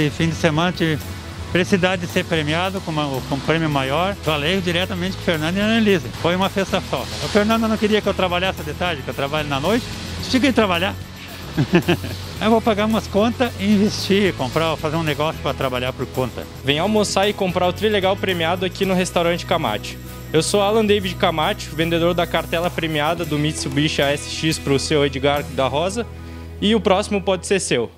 esse fim de semana tive felicidade de ser premiado com, uma, com um prêmio maior. Falei diretamente com o Fernando e a Annelise. Foi uma festa só. O Fernando não queria que eu trabalhasse de tarde, que eu trabalhe na noite. Cheguei a trabalhar. eu vou pagar umas contas e investir, comprar, fazer um negócio para trabalhar por conta. Vem almoçar e comprar o Trilegal premiado aqui no restaurante Camate. Eu sou Alan David Camate, vendedor da cartela premiada do Mitsubishi ASX para o seu Edgar da Rosa, e o próximo pode ser seu.